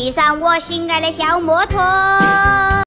骑上我心爱的小摩托。